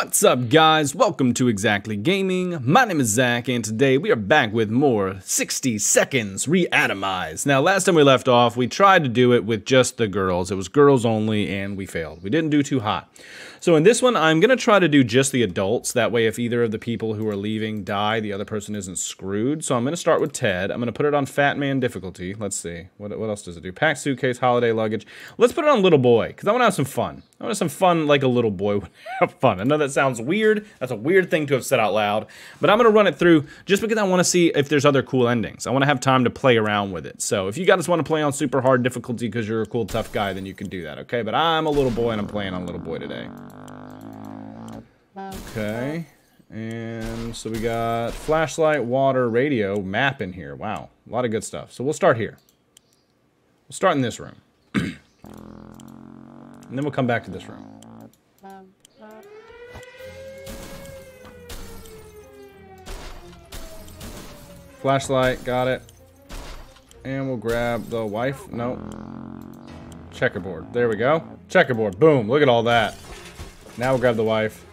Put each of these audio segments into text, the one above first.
What's up guys? Welcome to ExZackly Gaming. My name is Zach and today we are back with more 60 seconds reatomize. Now last time we left off we tried to do it with just the girls. It was girls only and we failed. We didn't do too hot. So in this one I'm going to try to do just the adults. That way if either of the people who are leaving die the other person isn't screwed. So I'm going to start with Ted. I'm going to put it on Fat Man difficulty. Let's see. What, what else does it do? Pack suitcase, holiday luggage. Let's put it on Little Boy because I want to have some fun. I want some fun like a little boy would have fun. I know that sounds weird. That's a weird thing to have said out loud. But I'm going to run it through just because I want to see if there's other cool endings. I want to have time to play around with it. So if you guys want to play on super hard difficulty because you're a cool, tough guy, then you can do that, okay? But I'm a little boy and I'm playing on little boy today. Okay. And so we got flashlight, water, radio, map in here. Wow. A lot of good stuff. So we'll start here. We'll start in this room. and then we'll come back to this room. Flashlight, got it. And we'll grab the wife. No. Checkerboard. There we go. Checkerboard. Boom. Look at all that. Now we'll grab the wife.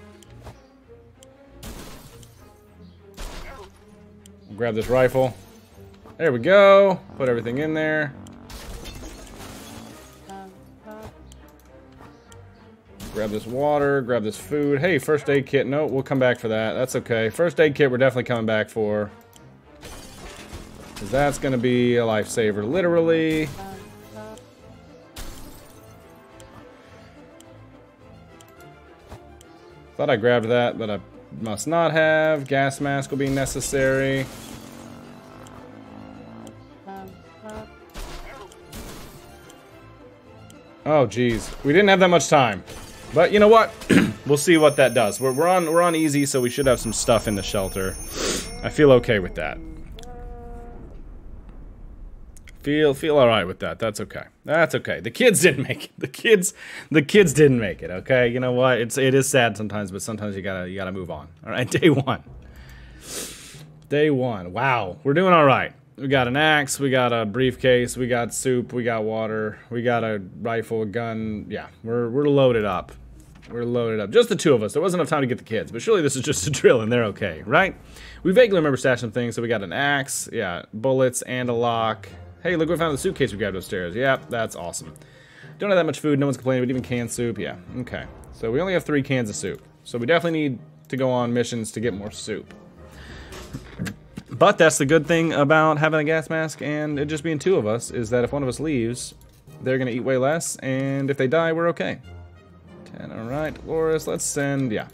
We'll grab this rifle. There we go. Put everything in there. Grab this water, grab this food. Hey, first aid kit. No, we'll come back for that. That's okay. First aid kit we're definitely coming back for. Because that's going to be a lifesaver, literally. Thought I grabbed that, but I must not have. Gas mask will be necessary. Oh, geez. We didn't have that much time. But you know what? we'll see what that does. We're, we're, on, we're on easy, so we should have some stuff in the shelter. I feel okay with that. Feel feel all right with that. That's okay. That's okay. The kids didn't make it. The kids the kids didn't make it. Okay. You know what? It's it is sad sometimes, but sometimes you gotta you gotta move on. All right. Day one. Day one. Wow. We're doing all right. We got an axe. We got a briefcase. We got soup. We got water. We got a rifle, a gun. Yeah. We're we're loaded up. We're loaded up. Just the two of us. There wasn't enough time to get the kids, but surely this is just a drill and they're okay, right? We vaguely remember stashing things. So we got an axe. Yeah. Bullets and a lock. Hey, look, we found the suitcase we grabbed upstairs. Yeah, that's awesome. Don't have that much food. No one's complaining, but even canned soup. Yeah, okay. So we only have three cans of soup. So we definitely need to go on missions to get more soup. But that's the good thing about having a gas mask and it just being two of us, is that if one of us leaves, they're to eat way less, and if they die, we're okay. 10, alright. Loris, let's send, yeah.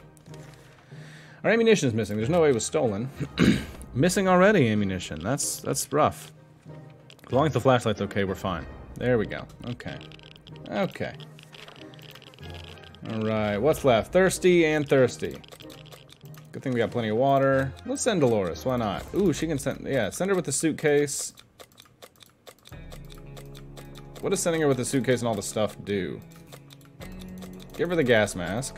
Our ammunition is missing. There's no way it was stolen. missing already ammunition. That's, that's rough. As long as the flashlight's okay, we're fine. There we go. Okay. Okay. Alright, what's left? Thirsty and thirsty. Good thing we got plenty of water. Let's send Dolores, why not? Ooh, she can send, yeah, send her with the suitcase. What does sending her with the suitcase and all the stuff do? Give her the gas mask.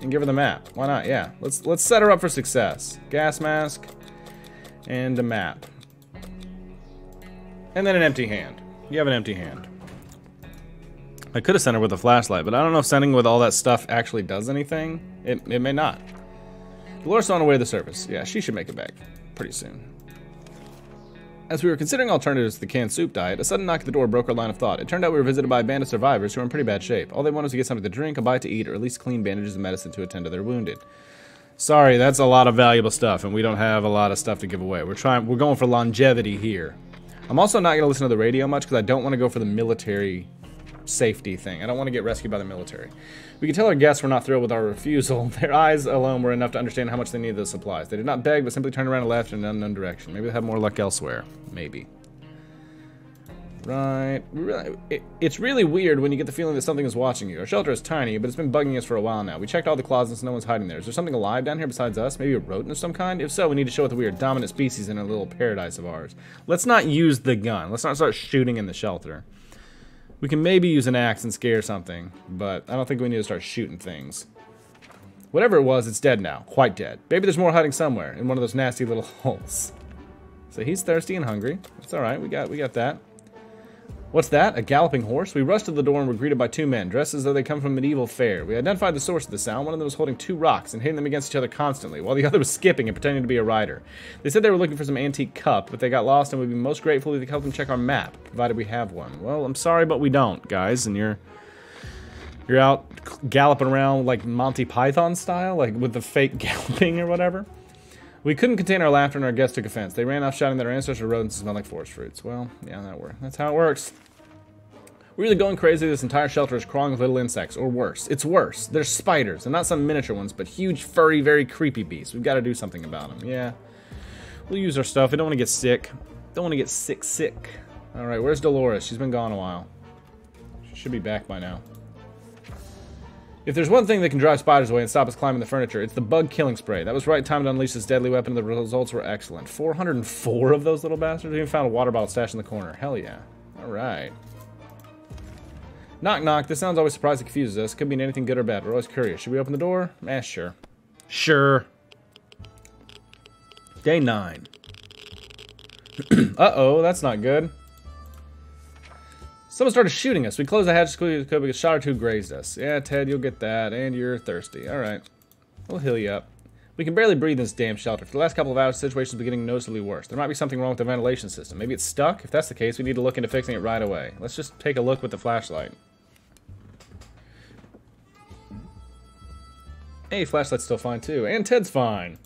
And give her the map. Why not? Yeah. Let's let's set her up for success. Gas mask and a map. And then an empty hand. You have an empty hand. I could have sent her with a flashlight, but I don't know if sending with all that stuff actually does anything. It, it may not. Dolores on her way to the surface. Yeah, she should make it back pretty soon. As we were considering alternatives to the canned soup diet, a sudden knock at the door broke our line of thought. It turned out we were visited by a band of survivors who were in pretty bad shape. All they wanted was to get something to drink, a bite to eat, or at least clean bandages and medicine to attend to their wounded. Sorry, that's a lot of valuable stuff, and we don't have a lot of stuff to give away. We're trying, we're going for longevity here. I'm also not going to listen to the radio much because I don't want to go for the military safety thing. I don't want to get rescued by the military. We could tell our guests were not thrilled with our refusal. Their eyes alone were enough to understand how much they needed those supplies. They did not beg, but simply turned around and left in an unknown direction. Maybe they have more luck elsewhere. Maybe. Right. It's really weird when you get the feeling that something is watching you. Our shelter is tiny, but it's been bugging us for a while now. We checked all the closets, no one's hiding there. Is there something alive down here besides us? Maybe a rodent of some kind? If so, we need to show it that we are dominant species in a little paradise of ours. Let's not use the gun. Let's not start shooting in the shelter. We can maybe use an axe and scare something, but I don't think we need to start shooting things. Whatever it was, it's dead now. Quite dead. Maybe there's more hiding somewhere in one of those nasty little holes. So he's thirsty and hungry. It's alright, we got we got that. What's that? A galloping horse? We rushed to the door and were greeted by two men, dressed as though they come from medieval fair. We identified the source of the sound. One of them was holding two rocks and hitting them against each other constantly, while the other was skipping and pretending to be a rider. They said they were looking for some antique cup, but they got lost and we'd be most grateful if you could help them check our map, provided we have one. Well, I'm sorry, but we don't, guys, and you're... You're out galloping around like Monty Python style, like with the fake galloping or whatever. We couldn't contain our laughter and our guests took offense. They ran off shouting that our ancestors rodents smelled like forest fruits. Well, yeah, that worked. That's how it works. We're either going crazy this entire shelter is crawling with little insects, or worse. It's worse. There's spiders, and not some miniature ones, but huge, furry, very creepy beasts. We've got to do something about them. Yeah. We'll use our stuff. We don't want to get sick. Don't want to get sick sick. Alright, where's Dolores? She's been gone a while. She should be back by now. If there's one thing that can drive spiders away and stop us climbing the furniture, it's the bug killing spray. That was right time to unleash this deadly weapon, and the results were excellent. 404 of those little bastards. We even found a water bottle stashed in the corner. Hell yeah. Alright. Knock knock. This sounds always surprised and confuses us. Could mean anything good or bad. We're always curious. Should we open the door? Eh, sure. Sure. Day 9. Uh-oh, that's not good. Someone started shooting us. We closed the hatch as quickly because a shot or two grazed us. Yeah, Ted, you'll get that. And you're thirsty. Alright. We'll heal you up. We can barely breathe in this damn shelter. For the last couple of hours, the situation is getting noticeably worse. There might be something wrong with the ventilation system. Maybe it's stuck? If that's the case, we need to look into fixing it right away. Let's just take a look with the flashlight. Hey, flashlight's still fine too. And Ted's fine.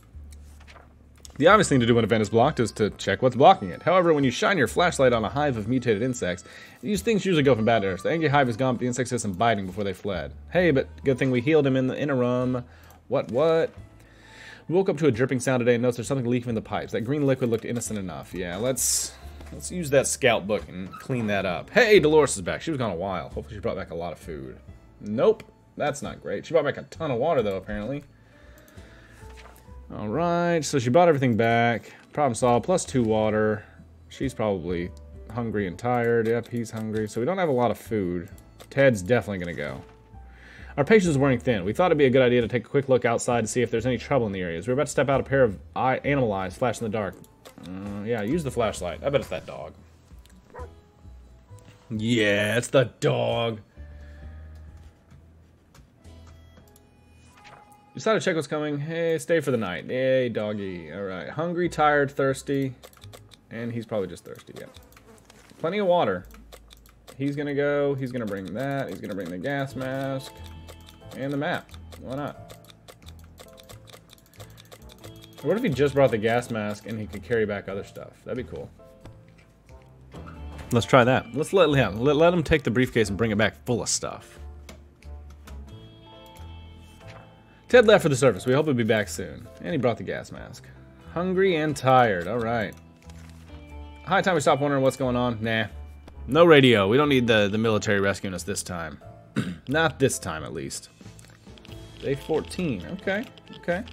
The obvious thing to do when a vent is blocked is to check what's blocking it. However, when you shine your flashlight on a hive of mutated insects, these things usually go from bad to worse. The angry hive is gone, but the insects some biting before they fled. Hey, but good thing we healed him in the interim. What, what? We woke up to a dripping sound today and noticed there's something leaking in the pipes. That green liquid looked innocent enough. Yeah, let's let's use that scout book and clean that up. Hey, Dolores is back. She was gone a while. Hopefully she brought back a lot of food. Nope. That's not great. She brought back a ton of water, though, apparently. Alright, so she brought everything back. Problem solved, plus two water. She's probably hungry and tired. Yep, he's hungry. So we don't have a lot of food. Ted's definitely to go. Our patience is wearing thin. We thought it'd be a good idea to take a quick look outside to see if there's any trouble in the areas. We're about to step out a pair of eye, animal eyes flash in the dark. Uh, yeah, use the flashlight. I bet it's that dog. Yeah, it's the dog. Decided to check what's coming. Hey, stay for the night. Hey, doggy. Alright. Hungry, tired, thirsty. And he's probably just thirsty, yeah. Plenty of water. He's gonna go. He's gonna bring that. He's gonna bring the gas mask. And the map. Why not? What if he just brought the gas mask and he could carry back other stuff? That'd be cool. Let's try that. Let's let him let, let him take the briefcase and bring it back full of stuff. Ted left for the surface. We hope he'll be back soon. And he brought the gas mask. Hungry and tired. All right. High time we stop wondering what's going on. Nah. No radio. We don't need the, the military rescuing us this time. Not this time, at least. Day 14. Okay. Okay.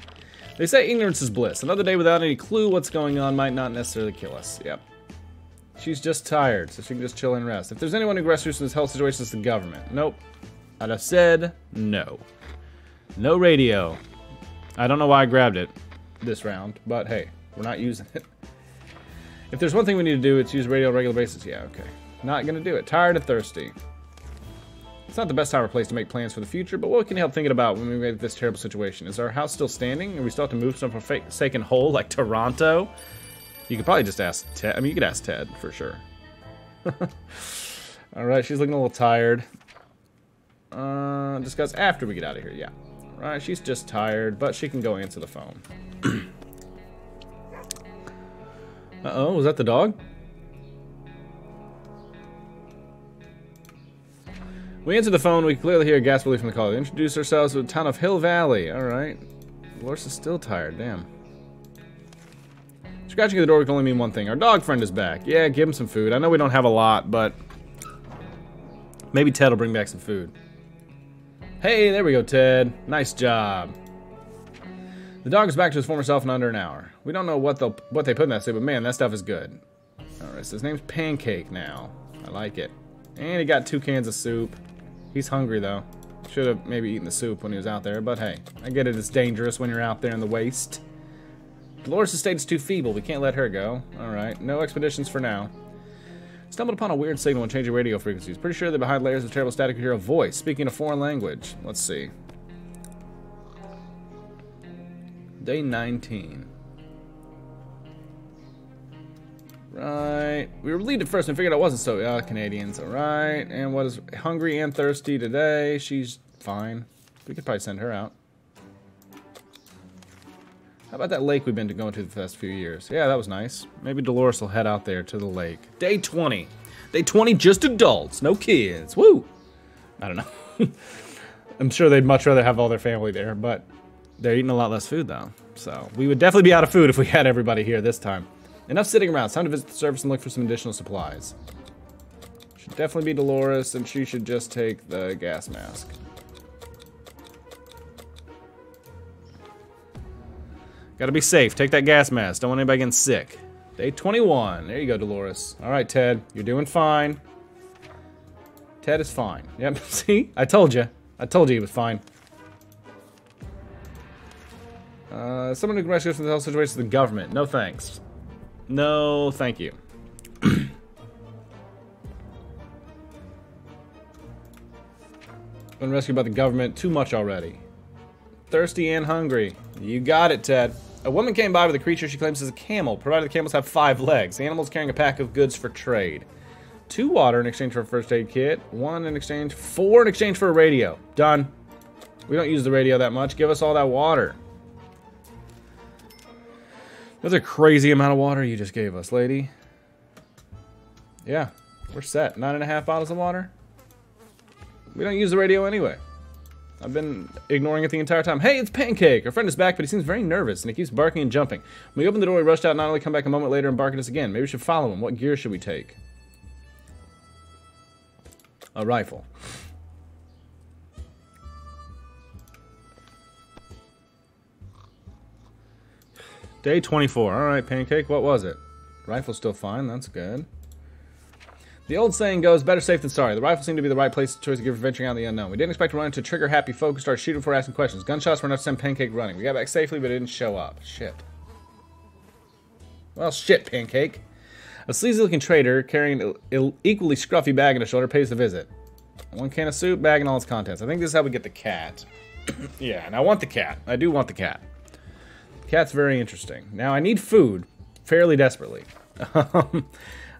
They say ignorance is bliss. Another day without any clue what's going on might not necessarily kill us. Yep. She's just tired, so she can just chill and rest. If there's anyone who rescues in this health situation, it's the government. Nope. I'd have said no. No radio. I don't know why I grabbed it this round, but hey, we're not using it. If there's one thing we need to do, it's use radio on a regular basis. Yeah, okay. Not gonna do it. Tired and thirsty. It's not the best time or place to make plans for the future, but what can you help thinking about when we made this terrible situation? Is our house still standing? Are we still have to move some forsaken hole like Toronto? You could probably just ask Ted. I mean, you could ask Ted for sure. Alright, she's looking a little tired. Uh, discuss after we get out of here, yeah. Right, she's just tired, but she can go answer the phone. Uh-oh, was that the dog? We answer the phone, we clearly hear a gas relief from the caller. Introduce ourselves to the town of Hill Valley. Alright. Dolores is still tired, damn. Scratching at the door can only mean one thing. Our dog friend is back. Yeah, give him some food. I know we don't have a lot, but... Maybe Ted will bring back some food. Hey, there we go, Ted. Nice job. The dog is back to his former self in under an hour. We don't know what they what they put in that soup, but man, that stuff is good. Alright, so his name's Pancake now. I like it. And he got two cans of soup. He's hungry, though. Should have maybe eaten the soup when he was out there, but hey, I get it, it's dangerous when you're out there in the waste. Dolores' state is too feeble. We can't let her go. Alright, no expeditions for now. Stumbled upon a weird signal when changing radio frequencies. Pretty sure that behind layers of terrible static you hear a voice speaking a foreign language. Let's see. Day 19. Right. We were relieved at first and figured it wasn't so. Uh, Canadians. Alright. And what is hungry and thirsty today? She's fine. We could probably send her out. How about that lake we've been to going to the past few years? Yeah, that was nice. Maybe Dolores will head out there to the lake. Day 20. Day 20, just adults, no kids. Woo! I don't know. I'm sure they'd much rather have all their family there, but they're eating a lot less food, though. So we would definitely be out of food if we had everybody here this time. Enough sitting around. It's time to visit the surface and look for some additional supplies. Should definitely be Dolores, and she should just take the gas mask. Gotta be safe. Take that gas mask. Don't want anybody getting sick. Day 21. There you go, Dolores. All right, Ted. You're doing fine. Ted is fine. Yep, see? I told you. I told you he was fine. Uh, someone who can rescue us from the health situation is the government. No thanks. No, thank you. Been rescued by the government too much already. Thirsty and hungry. You got it, Ted. A woman came by with a creature she claims is a camel, provided the camels have five legs. The animal is carrying a pack of goods for trade. Two water in exchange for a first aid kit. One in exchange, four in exchange for a radio. Done. We don't use the radio that much. Give us all that water. That's a crazy amount of water you just gave us, lady. Yeah, we're set. Nine and a half bottles of water. We don't use the radio anyway. I've been ignoring it the entire time. Hey, it's Pancake! Our friend is back, but he seems very nervous, and he keeps barking and jumping. When we open the door, he rushed out, not only come back a moment later and bark at us again. Maybe we should follow him. What gear should we take? A rifle. Day 24. Alright, Pancake, what was it? Rifle's still fine, that's good. The old saying goes, better safe than sorry. The rifle seemed to be the right place to choice to give for venturing out the unknown. We didn't expect to run into trigger-happy folk who started shooting before asking questions. Gunshots were enough to send Pancake running. We got back safely, but it didn't show up. Shit. Well, shit, Pancake. A sleazy-looking trader carrying an equally scruffy bag on his shoulder pays the visit. One can of soup, bag, and all its contents. I think this is how we get the cat. yeah, and I want the cat. I do want the cat. The cat's very interesting. Now, I need food fairly desperately. Um,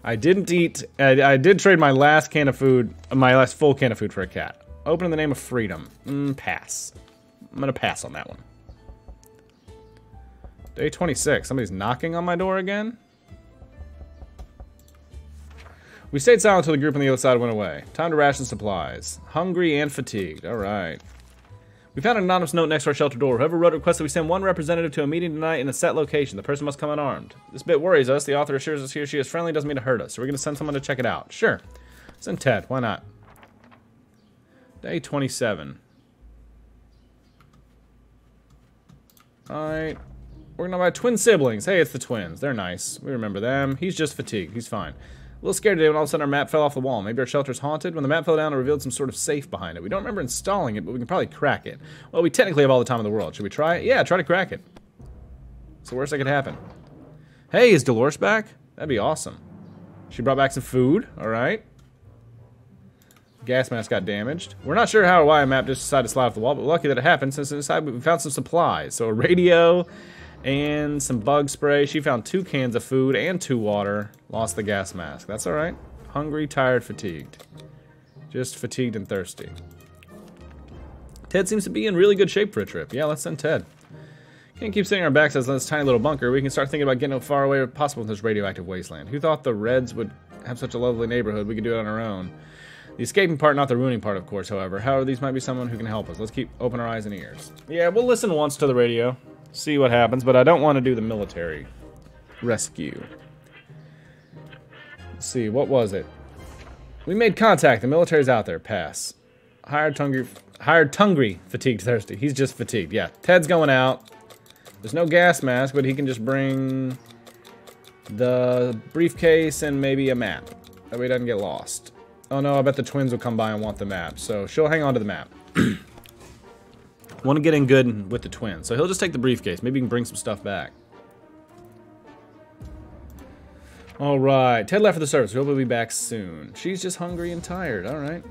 I didn't eat... I, I, did trade my last can of food, my last full can of food for a cat. Open in the name of freedom. Mm, pass. I'm gonna pass on that one. Day 26. Somebody's knocking on my door again? We stayed silent until the group on the other side went away. Time to ration supplies. Hungry and fatigued. Alright. We found an anonymous note next to our shelter door. Whoever wrote it that we send one representative to a meeting tonight in a set location. The person must come unarmed. This bit worries us. The author assures us he or she is friendly doesn't mean to hurt us. So we're going to send someone to check it out. Sure. Send Ted. Why not? Day 27. Alright. We're going to buy twin siblings. Hey, it's the twins. They're nice. We remember them. He's just fatigued. He's fine. A little scared today when all of a sudden our map fell off the wall. Maybe our shelter's haunted? When the map fell down, it revealed some sort of safe behind it. We don't remember installing it, but we can probably crack it. Well, we technically have all the time in the world. Should we try it? Yeah, try to crack it. It's the worst that could happen. Hey, is Dolores back? That'd be awesome. She brought back some food. All right. Gas mask got damaged. We're not sure how or why a map just decided to slide off the wall, but lucky that it happened since inside we found some supplies. So a radio and some bug spray. She found two cans of food and two water. Lost the gas mask. That's alright. Hungry, tired, fatigued. Just fatigued and thirsty. Ted seems to be in really good shape for a trip. Yeah, let's send Ted. Can't keep sitting on our backs as this tiny little bunker. We can start thinking about getting as far away as possible from this radioactive wasteland. Who thought the Reds would have such a lovely neighborhood? We could do it on our own. The escaping part, not the ruining part, of course, however. However, these might be someone who can help us. Let's keep open our eyes and ears. Yeah, we'll listen once to the radio see what happens, but I don't want to do the military rescue. Let's see, what was it? We made contact. The military's out there. Pass. Hired Tungry, hired Tungry, fatigued, thirsty. He's just fatigued. Yeah, Ted's going out. There's no gas mask, but he can just bring the briefcase and maybe a map. That way he doesn't get lost. Oh no, I bet the twins will come by and want the map. So she'll hang on to the map. Want to get in good with the twins. So he'll just take the briefcase. Maybe he can bring some stuff back. All right. Ted left for the service. We hope he'll be back soon. She's just hungry and tired. All right.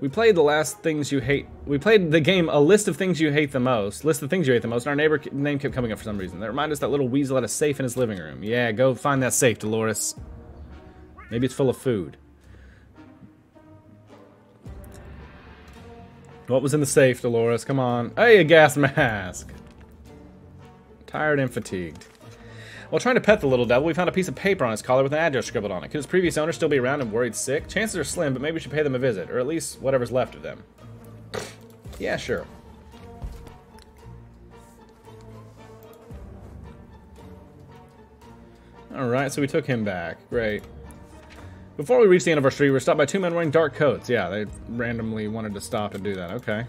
We played the last things you hate. We played the game A List of Things You Hate the Most. List of things you hate the most. And our neighbor name kept coming up for some reason. That reminded us that little weasel had a safe in his living room. Yeah, go find that safe, Dolores. Maybe it's full of food. What was in the safe, Dolores? Come on. Hey, a gas mask. Tired and fatigued. While trying to pet the little devil, we found a piece of paper on his collar with an address scribbled on it. Could his previous owner still be around and worried sick? Chances are slim, but maybe we should pay them a visit, or at least whatever's left of them. yeah, sure. Alright, so we took him back. Great. Before we reached the end of our street, we were stopped by two men wearing dark coats. Yeah, they randomly wanted to stop and do that. Okay.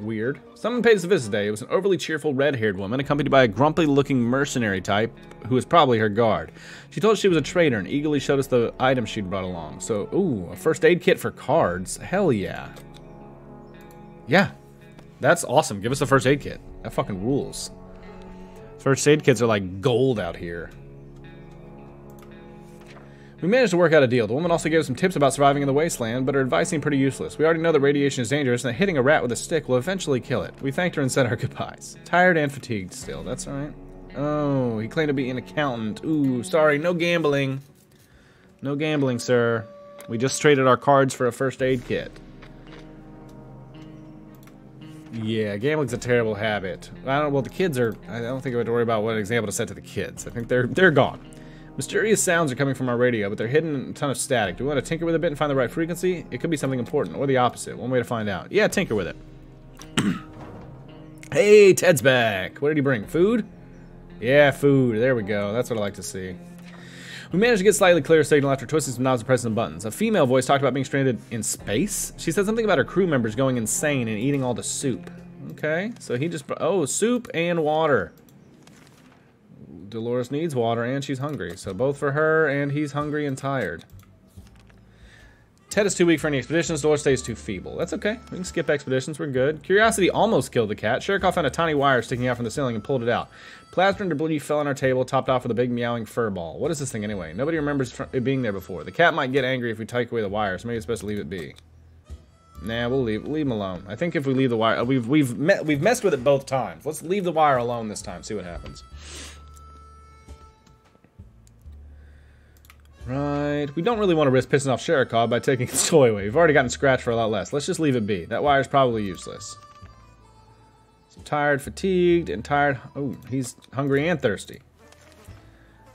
Weird. Someone paid us a visit today. It was an overly cheerful red-haired woman, accompanied by a grumpy-looking mercenary type, who was probably her guard. She told us she was a trader and eagerly showed us the items she'd brought along. So, ooh, a first aid kit for cards. Hell yeah. Yeah. That's awesome. Give us a first aid kit. That fucking rules. First aid kits are like gold out here. We managed to work out a deal. The woman also gave us some tips about surviving in the wasteland, but her advice seemed pretty useless. We already know that radiation is dangerous and that hitting a rat with a stick will eventually kill it. We thanked her and said our goodbyes. Tired and fatigued still, that's alright. Oh, he claimed to be an accountant. Ooh, sorry, no gambling. No gambling, sir. We just traded our cards for a first aid kit. Yeah, gambling's a terrible habit. I don't. Well, the kids are. I don't think I have to worry about what example to set to the kids. I think they're they're gone. Mysterious sounds are coming from our radio, but they're hidden in a ton of static. Do we want to tinker with it a bit and find the right frequency? It could be something important, or the opposite. One way to find out. Yeah, tinker with it. hey, Ted's back. What did he bring? Food? Yeah, food. There we go. That's what I like to see. We managed to get slightly clearer signal after twisting some knobs and pressing some buttons. A female voice talked about being stranded in space. She said something about her crew members going insane and eating all the soup. Okay, so he just... Oh, soup and water. Dolores needs water and she's hungry. So both for her and he's hungry and tired. Ted is too weak for any expeditions. Dolores stays too feeble. That's okay. We can skip expeditions. We're good. Curiosity almost killed the cat. Sharikov found a tiny wire sticking out from the ceiling and pulled it out. Plaster and debris fell on our table, topped off with a big meowing fur ball. What is this thing anyway? Nobody remembers it being there before. The cat might get angry if we take away the wire, so maybe it's best to leave it be. Nah, we'll leave leave him alone. I think if we leave the wire, uh, we've we've met, we've messed with it both times. Let's leave the wire alone this time. See what happens. Right. We don't really want to risk pissing off Sharikov by taking its toy away. We've already gotten scratched for a lot less. Let's just leave it be. That wire's probably useless. So tired, fatigued, and tired. Oh, he's hungry and thirsty.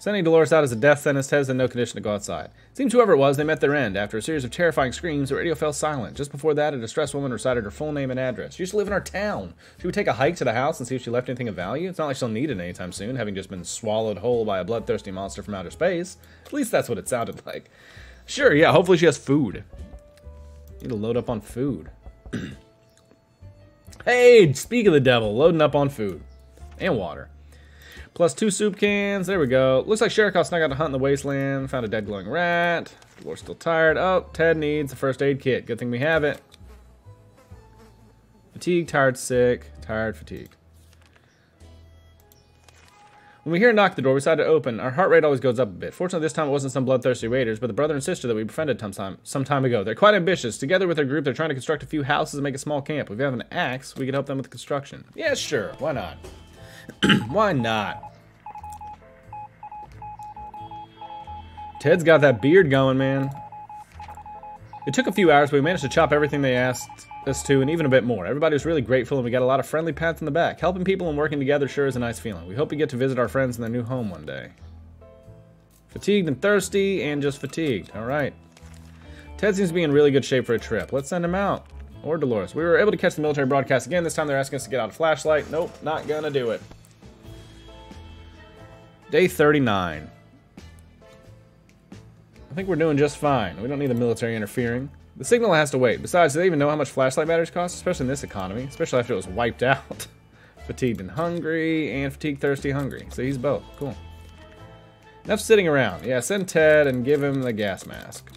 Sending Dolores out as a death sentence, is in no condition to go outside. Seems whoever it was, they met their end. After a series of terrifying screams, the radio fell silent. Just before that, a distressed woman recited her full name and address. She used to live in our town. She would take a hike to the house and see if she left anything of value. It's not like she'll need it anytime soon, having just been swallowed whole by a bloodthirsty monster from outer space. At least that's what it sounded like. Sure, yeah, hopefully she has food. Need to load up on food. hey, speak of the devil, loading up on food. And water. Plus two soup cans. There we go. Looks like Sharikov snuck out to hunt in the wasteland. Found a dead glowing rat. We're still tired. Oh, Ted needs a first aid kit. Good thing we have it. Fatigue, tired, sick. Tired, fatigue. When we hear a knock at the door, we decide to open. Our heart rate always goes up a bit. Fortunately, this time it wasn't some bloodthirsty raiders, but the brother and sister that we befriended some time, some time ago. They're quite ambitious. Together with their group, they're trying to construct a few houses and make a small camp. If we have an axe, we could help them with the construction. Yeah, sure. Why not? Why not? Ted's got that beard going, man. It took a few hours, but we managed to chop everything they asked us to, and even a bit more. Everybody was really grateful, and we got a lot of friendly pats in the back. Helping people and working together sure is a nice feeling. We hope we get to visit our friends in their new home one day. Fatigued and thirsty, and just fatigued. All right. Ted seems to be in really good shape for a trip. Let's send him out. Or Dolores. We were able to catch the military broadcast again. This time they're asking us to get out a flashlight. Nope, not gonna do it. Day 39. I think we're doing just fine. We don't need the military interfering. The signal has to wait. Besides, do they even know how much flashlight batteries cost? Especially in this economy. Especially after it was wiped out. Fatigued and hungry, and fatigued, thirsty, hungry. So he's both. Cool. Enough sitting around. Yeah, send Ted and give him the gas mask.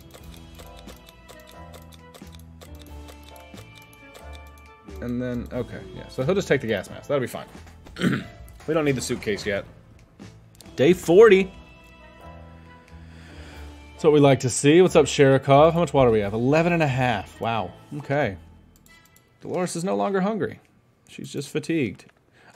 And then, okay, yeah. So he'll just take the gas mask. That'll be fine. we don't need the suitcase yet. Day 40. That's what we like to see. What's up, Sharikov? How much water we have? 11 and a half. Wow. Okay. Dolores is no longer hungry. She's just fatigued.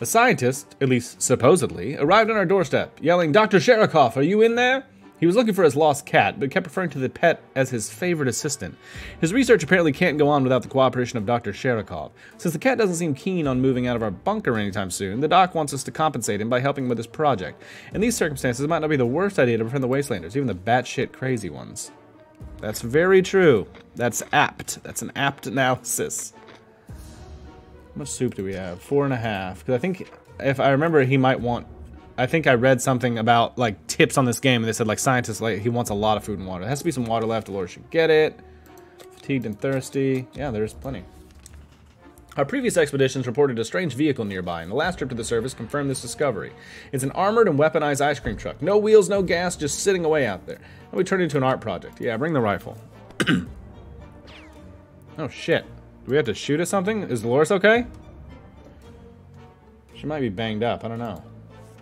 A scientist, at least supposedly, arrived on our doorstep, yelling, Dr. Sharikov, are you in there? He was looking for his lost cat, but kept referring to the pet as his favorite assistant. His research apparently can't go on without the cooperation of Dr. Sharikov. Since the cat doesn't seem keen on moving out of our bunker anytime soon, the doc wants us to compensate him by helping with his project. In these circumstances, it might not be the worst idea to befriend the Wastelanders, even the batshit crazy ones. That's very true. That's apt. That's an apt analysis. How much soup do we have? Four and a half. Because I think, if I remember, he might want I think I read something about like tips on this game, and they said like scientists like he wants a lot of food and water. There has to be some water left. Dolores should get it. Fatigued and thirsty. Yeah, there's plenty. Our previous expeditions reported a strange vehicle nearby, and the last trip to the surface confirmed this discovery. It's an armored and weaponized ice cream truck. No wheels, no gas, just sitting away out there. And we turned it into an art project. Yeah, bring the rifle. oh shit. Do we have to shoot at something? Is Dolores okay? She might be banged up. I don't know.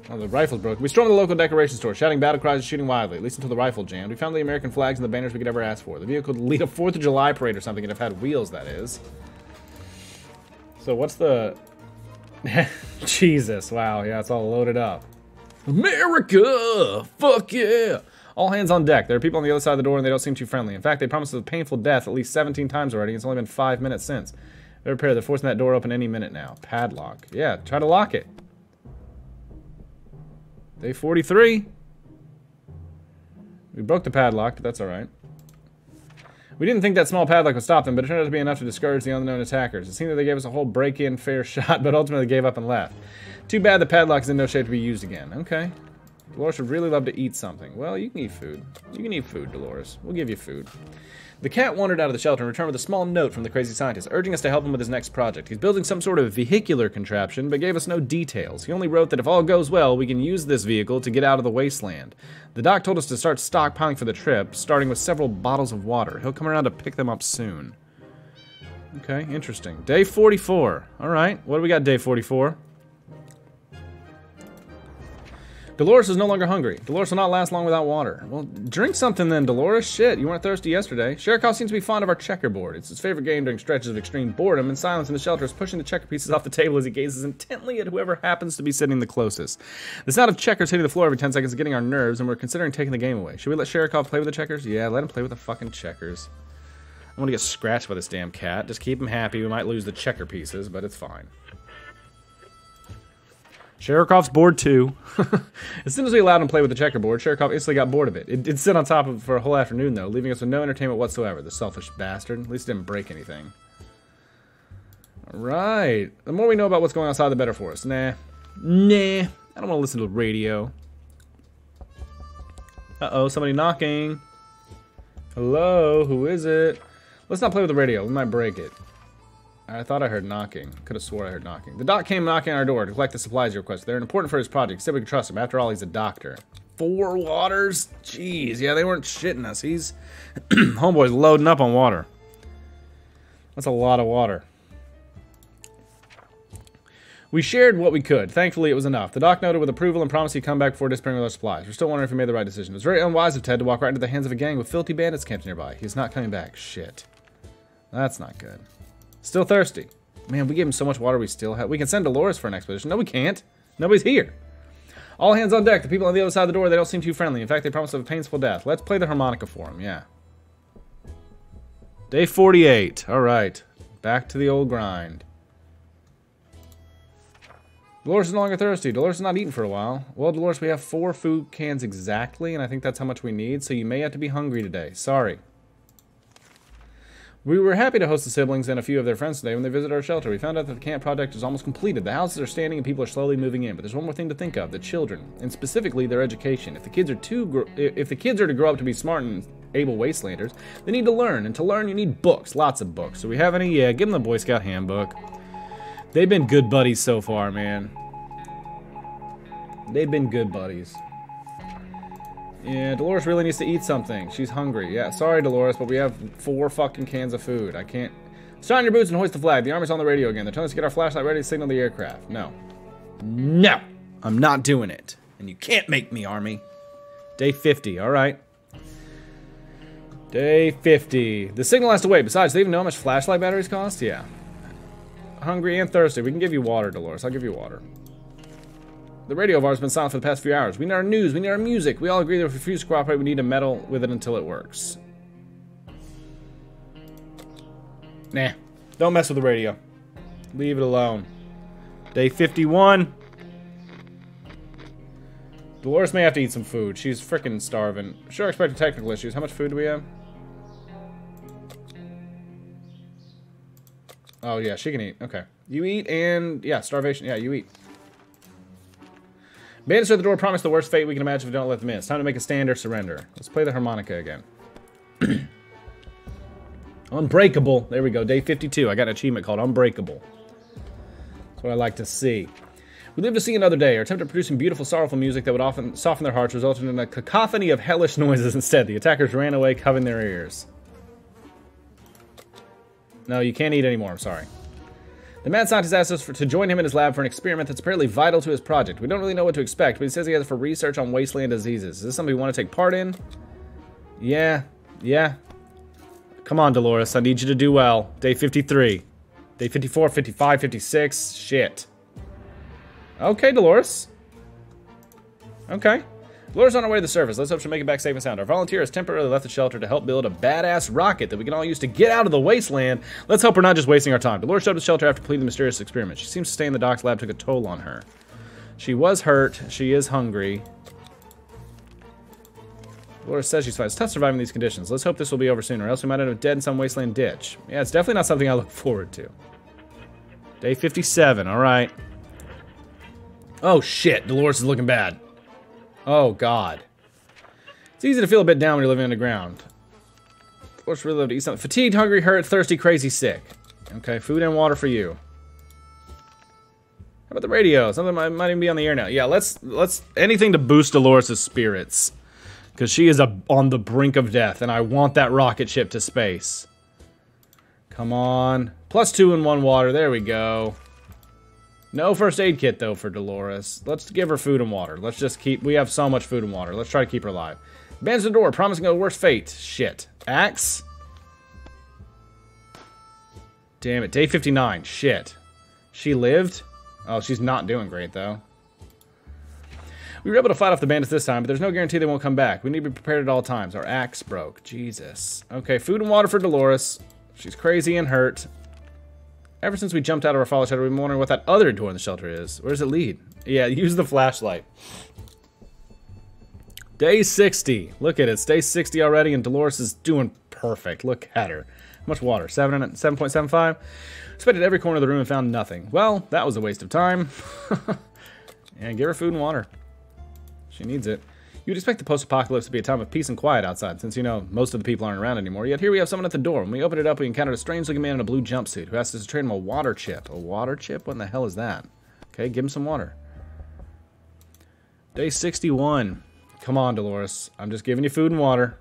Oh, the rifle's broke. We stormed the local decoration store, shouting battle cries and shooting wildly, at least until the rifle jammed. We found the American flags and the banners we could ever ask for. The vehicle could lead a 4th of July parade or something and have had wheels, that is. So what's the... Jesus, wow, yeah, it's all loaded up. America! Fuck yeah! All hands on deck. There are people on the other side of the door and they don't seem too friendly. In fact, they promised us a painful death at least 17 times already. It's only been 5 minutes since. They're prepared. They're forcing that door open any minute now. Padlock. Yeah, try to lock it. Day 43. We broke the padlock, but that's alright. We didn't think that small padlock would stop them, but it turned out to be enough to discourage the unknown attackers. It seemed that they gave us a whole break-in fair shot, but ultimately gave up and left. Too bad the padlock is in no shape to be used again. Okay. Dolores would really love to eat something. Well, you can eat food. You can eat food, Dolores. We'll give you food. The cat wandered out of the shelter and returned with a small note from the crazy scientist, urging us to help him with his next project. He's building some sort of vehicular contraption, but gave us no details. He only wrote that if all goes well, we can use this vehicle to get out of the wasteland. The doc told us to start stockpiling for the trip, starting with several bottles of water. He'll come around to pick them up soon. Okay, interesting. Day 44. Alright, what do we got day 44? Dolores is no longer hungry. Dolores will not last long without water. Well, drink something then, Dolores. Shit, you weren't thirsty yesterday. Sharikov seems to be fond of our checkerboard. It's his favorite game during stretches of extreme boredom, and silence in the shelter is pushing the checker pieces off the table as he gazes intently at whoever happens to be sitting the closest. The sound of checkers hitting the floor every 10 seconds is getting our nerves, and we're considering taking the game away. Should we let Sharikov play with the checkers? Yeah, let him play with the fucking checkers. I'm gonna get scratched by this damn cat. Just keep him happy. We might lose the checker pieces, but it's fine. Sharikov's bored too. as soon as we allowed him to play with the checkerboard, Sharikov instantly got bored of it. It did sit on top of it for a whole afternoon, though, leaving us with no entertainment whatsoever. The selfish bastard. At least didn't break anything. Right. The more we know about what's going outside, the better for us. Nah. Nah. I don't want to listen to the radio. Uh-oh, somebody knocking. Hello, who is it? Let's not play with the radio. We might break it. I thought I heard knocking. Could have swore I heard knocking. The doc came knocking on our door to collect the supplies you requested. They're important for his project. Said we could trust him. After all, he's a doctor. Four waters? Jeez, yeah, they weren't shitting us. He's... Homeboy's loading up on water. That's a lot of water. We shared what we could. Thankfully, it was enough. The doc noted with approval and promised he'd come back before disappearing with our supplies. We're still wondering if he made the right decision. It was very unwise of Ted to walk right into the hands of a gang with filthy bandits camped nearby. He's not coming back. Shit. That's not good. Still thirsty. Man, we gave him so much water we still have. We can send Dolores for an expedition. No, we can't. Nobody's here. All hands on deck. The people on the other side of the door, they don't seem too friendly. In fact, they promise of a painful death. Let's play the harmonica for him, yeah. Day 48. All right. Back to the old grind. Dolores is no longer thirsty. Dolores is not eating for a while. Well, Dolores, we have four food cans exactly, and I think that's how much we need, so you may have to be hungry today. Sorry. We were happy to host the siblings and a few of their friends today when they visited our shelter. We found out that the camp project is almost completed. The houses are standing and people are slowly moving in. But there's one more thing to think of: the children, and specifically their education. If the kids are too, if the kids are to grow up to be smart and able wastelanders, they need to learn. And to learn, you need books, lots of books. So we have any? Yeah, give them the Boy Scout handbook. They've been good buddies so far, man. They've been good buddies. Yeah, Dolores really needs to eat something. She's hungry. Yeah, sorry, Dolores, but we have four fucking cans of food. I can't... Sign your boots and hoist the flag. The army's on the radio again. They're telling us to get our flashlight ready to signal the aircraft. No. No! I'm not doing it. And you can't make me, Army. Day 50, alright. Day 50. The signal has to wait. Besides, they even know how much flashlight batteries cost? Yeah. Hungry and thirsty. We can give you water, Dolores. I'll give you water. The radio of ours has been silent for the past few hours. We need our news. We need our music. We all agree that if we refuse to cooperate, we need to meddle with it until it works. Nah. Don't mess with the radio. Leave it alone. Day 51. Dolores may have to eat some food. She's freaking starving. Sure expected technical issues. How much food do we have? Oh, yeah, she can eat. Okay. You eat and... Yeah, starvation. Yeah, you eat. Bandits at the door promise the worst fate we can imagine if we don't let them in. It's time to make a stand or surrender. Let's play the harmonica again. Unbreakable. There we go. Day 52. I got an achievement called Unbreakable. That's what I like to see. We live to see another day. Our attempt at producing beautiful, sorrowful music that would often soften their hearts resulted in a cacophony of hellish noises instead. The attackers ran away, covering their ears. No, you can't eat anymore. I'm sorry. The mad scientist asked us for, to join him in his lab for an experiment that's apparently vital to his project. We don't really know what to expect, but he says he has it for research on wasteland diseases. Is this something we want to take part in? Yeah. Yeah. Come on, Dolores. I need you to do well. Day 53. Day 54, 55, 56. Shit. Okay, Dolores. Okay. Dolores on our way to the surface. Let's hope she'll make it back safe and sound. Our volunteer has temporarily left the shelter to help build a badass rocket that we can all use to get out of the wasteland. Let's hope we're not just wasting our time. Dolores showed up the shelter after completing the mysterious experiment. She seems to stay in the doc's lab took a toll on her. She was hurt. She is hungry. Dolores says she's fine. It's tough surviving these conditions. Let's hope this will be over soon, or else we might end up dead in some wasteland ditch. Yeah, it's definitely not something I look forward to. Day 57, alright. Oh shit, Dolores is looking bad. Oh, God. It's easy to feel a bit down when you're living underground. Course, really love to eat something. Fatigued, hungry, hurt, thirsty, crazy, sick. Okay, food and water for you. How about the radio? Something might, might even be on the air now. Yeah, let's let's anything to boost Dolores' spirits, because she is a, on the brink of death, and I want that rocket ship to space. Come on, plus two in one water. There we go. No first aid kit, though, for Dolores. Let's give her food and water. Let's just keep... We have so much food and water. Let's try to keep her alive. Bans the door, promising a worse fate. Shit. Axe? Damn it. Day 59. Shit. She lived? Oh, she's not doing great, though. We were able to fight off the bandits this time, but there's no guarantee they won't come back. We need to be prepared at all times. Our axe broke. Jesus. Okay, food and water for Dolores. She's crazy and hurt. Ever since we jumped out of our fallout shelter, we've been wondering what that other door in the shelter is. Where does it lead? Yeah, use the flashlight. Day 60. Look at it. It's day 60 already, and Dolores is doing perfect. Look at her. How much water? 7 7.75? Inspected every corner of the room and found nothing. Well, that was a waste of time. and give her food and water. She needs it. You'd expect the post-apocalypse to be a time of peace and quiet outside, since, you know, most of the people aren't around anymore. Yet here we have someone at the door. When we opened it up, we encountered a strange-looking man in a blue jumpsuit who asked us to trade him a water chip. A water chip? What in the hell is that? Okay, give him some water. Day 61. Come on, Dolores. I'm just giving you food and water.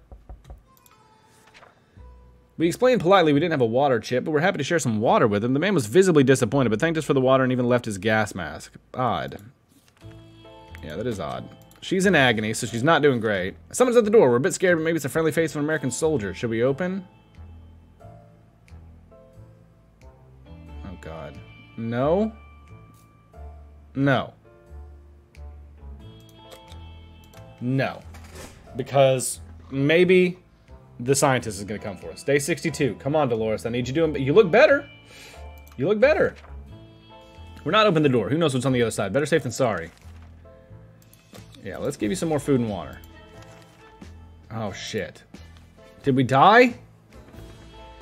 We explained politely we didn't have a water chip, but we're happy to share some water with him. The man was visibly disappointed, but thanked us for the water and even left his gas mask. Odd. Yeah, that is odd. She's in agony, so she's not doing great. Someone's at the door. We're a bit scared, but maybe it's a friendly face of an American soldier. Should we open? Oh, God. No? No. No. Because maybe the scientist is going to come for us. Day 62. Come on, Dolores. I need you to... Do a you look better. You look better. We're not open the door. Who knows what's on the other side? Better safe than sorry. Yeah, let's give you some more food and water. Oh, shit. Did we die?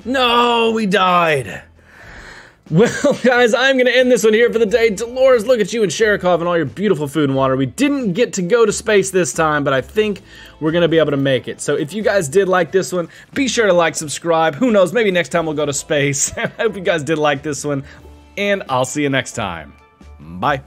No, we died. Well, guys, I'm going to end this one here for the day. Dolores, look at you and Sharikov and all your beautiful food and water. We didn't get to go to space this time, but I think we're going to be able to make it. So if you guys did like this one, be sure to like, subscribe. Who knows, maybe next time we'll go to space. I hope you guys did like this one, and I'll see you next time. Bye.